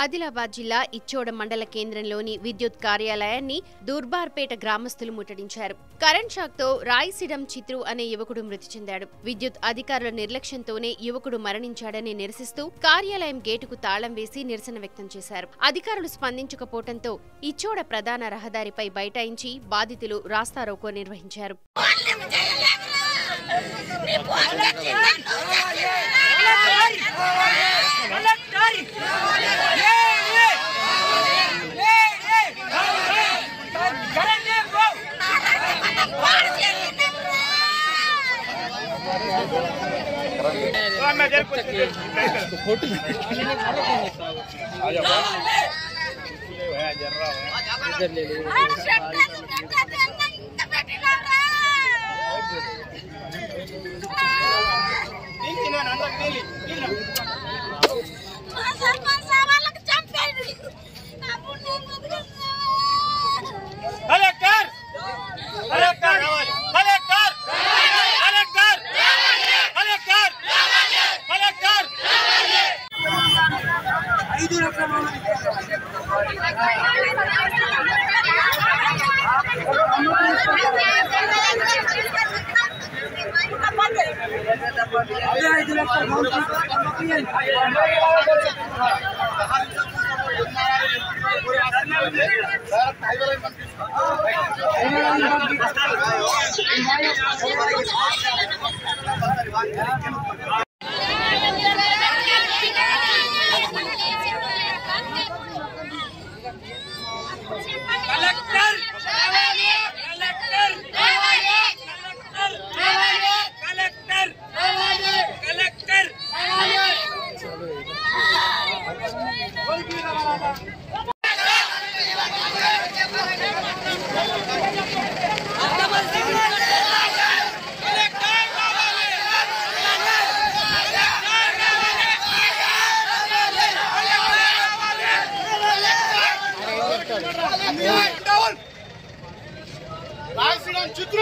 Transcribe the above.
ఆదిలాబాద్ జిల్లా ఇచ్చోడ మండల కేంద్రంలోని విద్యుత్ కార్యాలయాన్ని దూర్బార్పేట గ్రామస్తులు ముట్టడించారు. కరెంట్ షాక్తో రాయసిడం చిత్రు అనే యువకుడు మృతి చెందాడు. విద్యుత్ అధికారుల నిర్లక్ష్యంతోనే యువకుడు మరణించాడని నిరసిస్తూ కార్యాలయం గేటుకు తాళం వేసి నిరసన వ్యక్తం చేశారు. అధికారులు స్పందించకపోవడంతో ఇచ్చోడ ప్రధాన రహదారిపై బైఠాయించి బాధితులు రాస్తారోకో నిర్వహించారు. नज़र कुछ खोटी इधर ले लो इधर अपना मामा Thank you. Collector collector collector. Collector चित्र